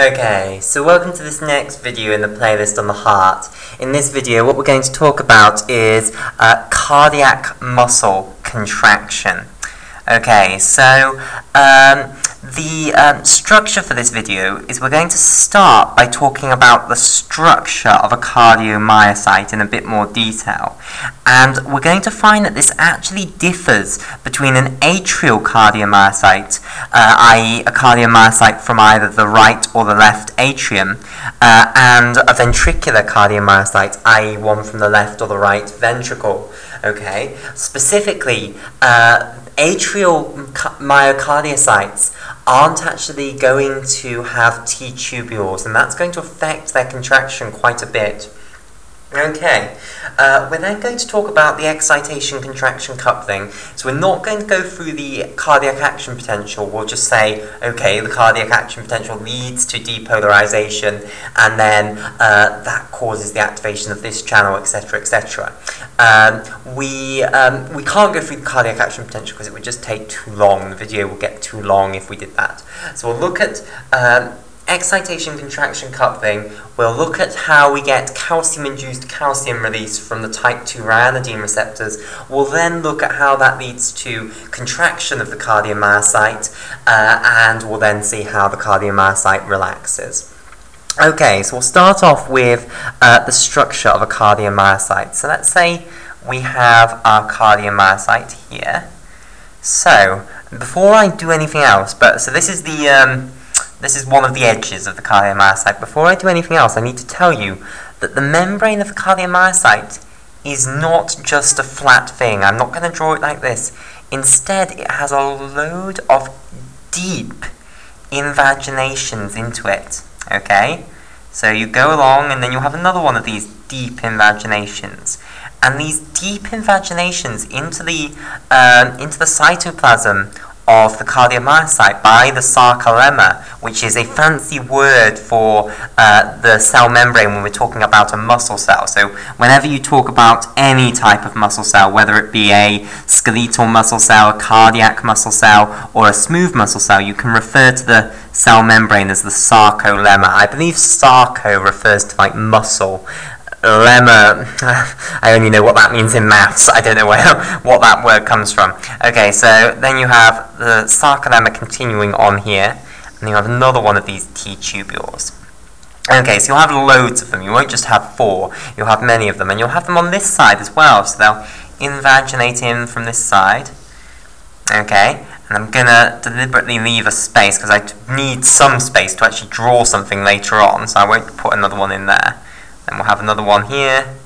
Okay, so welcome to this next video in the playlist on the heart. In this video, what we're going to talk about is uh, cardiac muscle contraction. Okay, so um, the um, structure for this video is we're going to start by talking about the structure of a cardiomyocyte in a bit more detail. And we're going to find that this actually differs between an atrial cardiomyocyte, uh, i.e. a cardiomyocyte from either the right or the left atrium, uh, and a ventricular cardiomyocyte, i.e. one from the left or the right ventricle. Okay, specifically, uh, atrial myocardiocytes aren't actually going to have T tubules, and that's going to affect their contraction quite a bit. Okay, uh, we're then going to talk about the excitation contraction coupling. So we're not going to go through the cardiac action potential. We'll just say, okay, the cardiac action potential leads to depolarization, and then uh, that causes the activation of this channel, etc., etc. Um, we um, we can't go through the cardiac action potential because it would just take too long. The video will get too long if we did that. So we'll look at um, excitation contraction coupling, we'll look at how we get calcium-induced calcium release from the type 2 ryanodine receptors. We'll then look at how that leads to contraction of the cardiomyocyte, uh, and we'll then see how the cardiomyocyte relaxes. Okay, so we'll start off with uh, the structure of a cardiomyocyte. So let's say we have our cardiomyocyte here. So, before I do anything else, but so this is the um, this is one of the edges of the cardiomyocyte. Before I do anything else, I need to tell you that the membrane of the cardiomyocyte is not just a flat thing. I'm not going to draw it like this. Instead, it has a load of deep invaginations into it. Okay? So you go along and then you'll have another one of these deep invaginations. And these deep invaginations into the, uh, into the cytoplasm of the cardiomyocyte by the sarcolemma, which is a fancy word for uh, the cell membrane when we're talking about a muscle cell. So whenever you talk about any type of muscle cell, whether it be a skeletal muscle cell, a cardiac muscle cell, or a smooth muscle cell, you can refer to the cell membrane as the sarcolemma. I believe sarco refers to like muscle, lemma, I only know what that means in maths, I don't know where, what that word comes from. Okay, so then you have the sarcolemma continuing on here, and you have another one of these T tubules. Okay, so you'll have loads of them, you won't just have four, you'll have many of them, and you'll have them on this side as well, so they'll invaginate in from this side. Okay, and I'm going to deliberately leave a space because I need some space to actually draw something later on, so I won't put another one in there. Then we'll have another one here,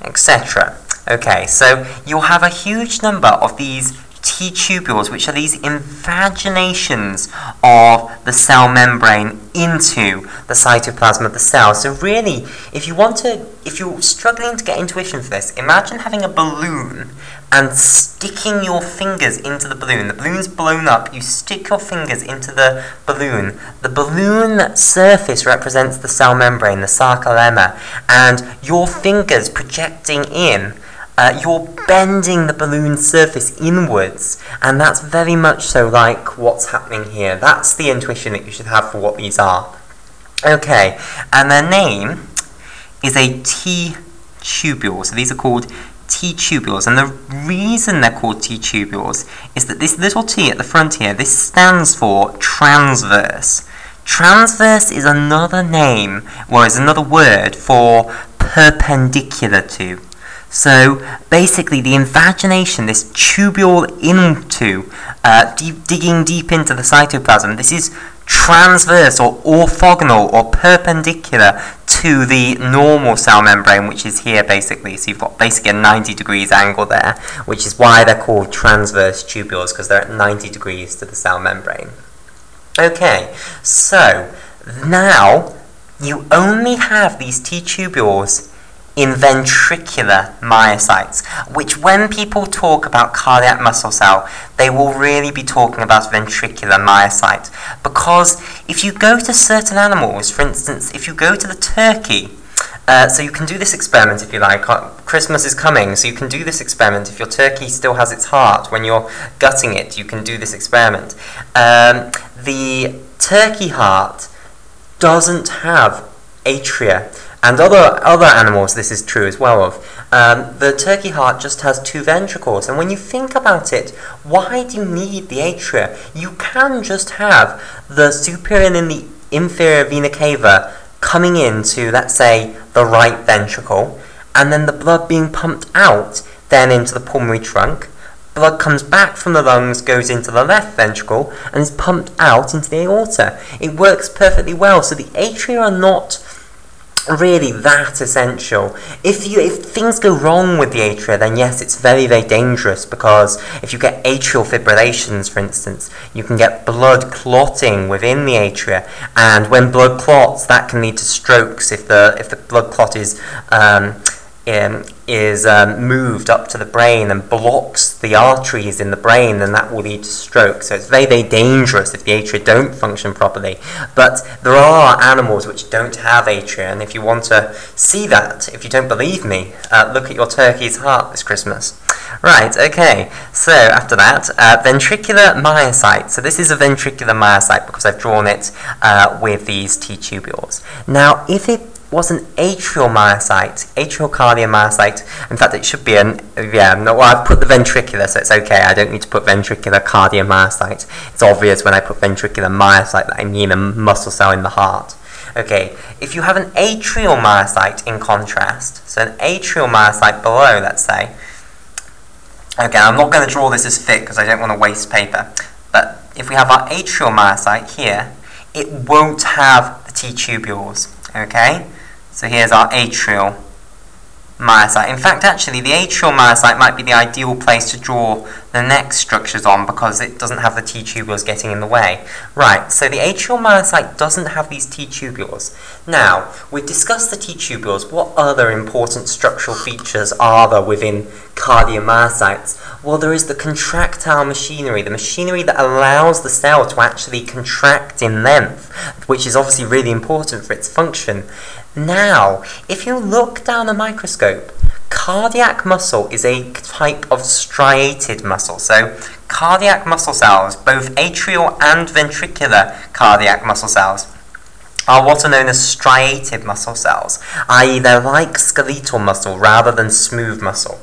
etc. Okay, so you'll have a huge number of these T tubules, which are these invaginations of the cell membrane into the cytoplasm of the cell. So really, if you want to, if you're struggling to get intuition for this, imagine having a balloon and sticking your fingers into the balloon. The balloon's blown up, you stick your fingers into the balloon. The balloon surface represents the cell membrane, the sarcolemma, and your fingers projecting in uh, you're bending the balloon surface inwards, and that's very much so like what's happening here. That's the intuition that you should have for what these are. Okay, and their name is a T tubule. So these are called T tubules, and the reason they're called T tubules is that this little t at the front here, this stands for transverse. Transverse is another name, or is another word for perpendicular to. So basically the invagination, this tubule into, uh, deep, digging deep into the cytoplasm, this is transverse or orthogonal or perpendicular to the normal cell membrane, which is here basically. So you've got basically a 90 degrees angle there, which is why they're called transverse tubules, because they're at 90 degrees to the cell membrane. Okay, so now you only have these T tubules in ventricular myocytes, which when people talk about cardiac muscle cell, they will really be talking about ventricular myocyte. Because if you go to certain animals, for instance, if you go to the turkey, uh, so you can do this experiment if you like. Uh, Christmas is coming, so you can do this experiment. If your turkey still has its heart when you're gutting it, you can do this experiment. Um, the turkey heart doesn't have atria. And other, other animals, this is true as well of. Um, the turkey heart just has two ventricles. And when you think about it, why do you need the atria? You can just have the superior and the inferior vena cava coming into, let's say, the right ventricle, and then the blood being pumped out then into the pulmonary trunk. Blood comes back from the lungs, goes into the left ventricle, and is pumped out into the aorta. It works perfectly well. So the atria are not really that essential. If you if things go wrong with the atria, then yes, it's very very dangerous because if you get atrial fibrillations, for instance, you can get blood clotting within the atria, and when blood clots, that can lead to strokes if the if the blood clot is um, um, is um, moved up to the brain and blocks the arteries in the brain, then that will lead to stroke. So it's very, very dangerous if the atria don't function properly. But there are animals which don't have atria, and if you want to see that, if you don't believe me, uh, look at your turkey's heart this Christmas. Right, okay, so after that, uh, ventricular myocyte. So this is a ventricular myocyte because I've drawn it uh, with these T tubules. Now, if it was an atrial myocyte, atrial cardiomyocyte. In fact, it should be an, yeah, no, well, I've put the ventricular, so it's okay. I don't need to put ventricular cardiomyocyte. It's obvious when I put ventricular myocyte that I mean a muscle cell in the heart. Okay, if you have an atrial myocyte in contrast, so an atrial myocyte below, let's say, okay, I'm not going to draw this as thick because I don't want to waste paper, but if we have our atrial myocyte here, it won't have the T tubules, okay? So here's our atrial myocyte. In fact, actually, the atrial myocyte might be the ideal place to draw the next structures on because it doesn't have the T tubules getting in the way. Right, so the atrial myocyte doesn't have these T tubules. Now, we've discussed the T tubules. What other important structural features are there within cardiomyocytes? Well, there is the contractile machinery, the machinery that allows the cell to actually contract in length, which is obviously really important for its function. Now, if you look down the microscope, cardiac muscle is a type of striated muscle. So, cardiac muscle cells, both atrial and ventricular cardiac muscle cells, are what are known as striated muscle cells, i.e., they're like skeletal muscle rather than smooth muscle.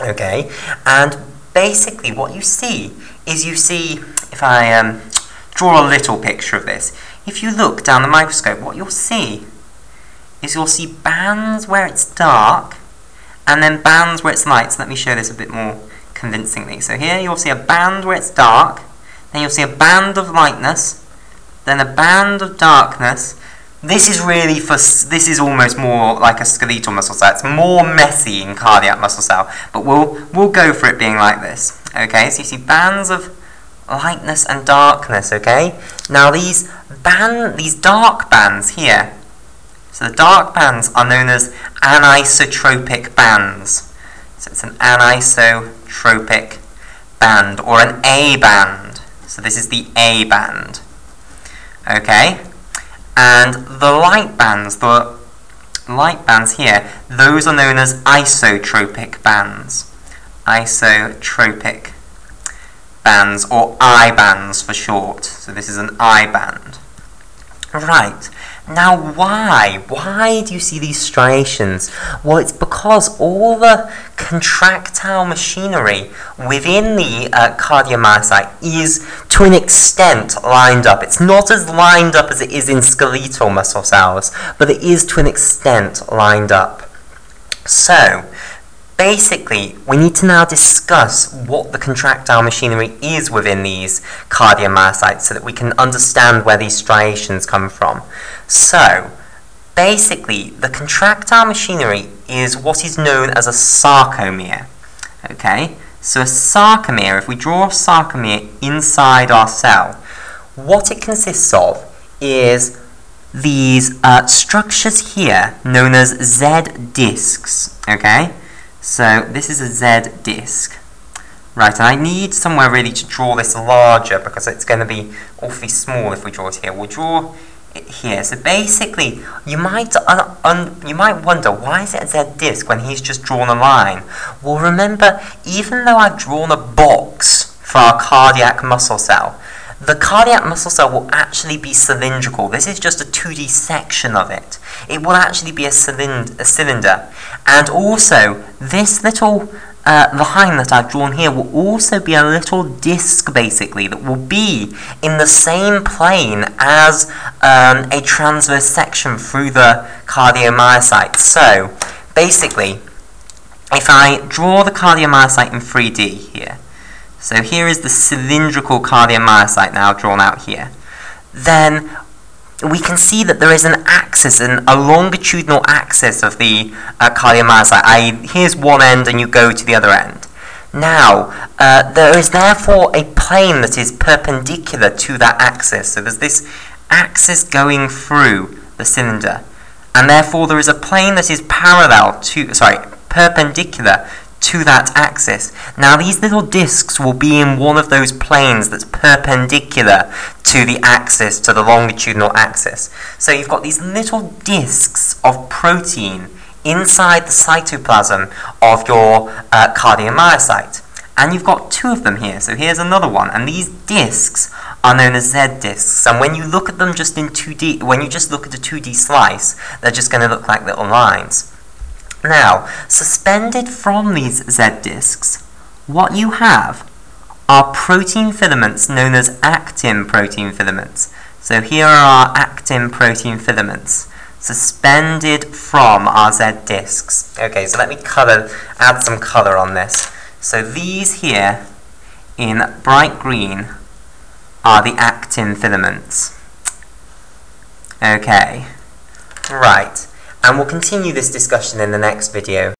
Okay, and basically, what you see is you see, if I um, draw a little picture of this, if you look down the microscope, what you'll see is you'll see bands where it's dark and then bands where it's light. So let me show this a bit more convincingly. So here you'll see a band where it's dark, then you'll see a band of lightness, then a band of darkness. This is really for, this is almost more like a skeletal muscle cell. It's more messy in cardiac muscle cell, but we'll, we'll go for it being like this. Okay, so you see bands of lightness and darkness, okay? Now these band, these dark bands here, so the dark bands are known as anisotropic bands. So it's an anisotropic band or an A band. So this is the A band. Okay? And the light bands, the light bands here, those are known as isotropic bands. Isotropic bands or I bands for short. So this is an I band. Right. Now, why? Why do you see these striations? Well, it's because all the contractile machinery within the uh, cardiomyocyte is, to an extent, lined up. It's not as lined up as it is in skeletal muscle cells, but it is, to an extent, lined up. So, basically, we need to now discuss what the contractile machinery is within these cardiomyocytes so that we can understand where these striations come from. So, basically, the contractile machinery is what is known as a sarcomere. Okay, so a sarcomere, if we draw a sarcomere inside our cell, what it consists of is these uh, structures here known as Z discs. Okay, so this is a Z disc. Right, and I need somewhere really to draw this larger because it's going to be awfully small if we draw it here. We'll draw it here. So basically, you might you might wonder why is it a Z disc when he's just drawn a line? Well, remember, even though I've drawn a box for our cardiac muscle cell, the cardiac muscle cell will actually be cylindrical. This is just a 2D section of it. It will actually be a, cylind a cylinder. And also, this little uh, line that I've drawn here will also be a little disc, basically, that will be in the same plane as um, a transverse section through the cardiomyocyte. So, basically, if I draw the cardiomyocyte in 3D here, so here is the cylindrical cardiomyocyte now drawn out here. Then we can see that there is an axis, an, a longitudinal axis of the uh, cardiomyocyte. Here's one end and you go to the other end. Now, uh, there is therefore a plane that is perpendicular to that axis. So there's this axis going through the cylinder. And therefore there is a plane that is parallel to, sorry, perpendicular to that axis. Now these little discs will be in one of those planes that's perpendicular to the axis, to the longitudinal axis. So you've got these little discs of protein inside the cytoplasm of your uh, cardiomyocyte. And you've got two of them here, so here's another one. And these discs are known as Z discs. And when you look at them just in 2D, when you just look at a 2D slice, they're just going to look like little lines. Now, suspended from these Z discs, what you have are protein filaments known as actin protein filaments. So here are our actin protein filaments suspended from our Z discs. Okay, so let me color, add some color on this. So these here in bright green are the actin filaments. Okay, right. And we'll continue this discussion in the next video.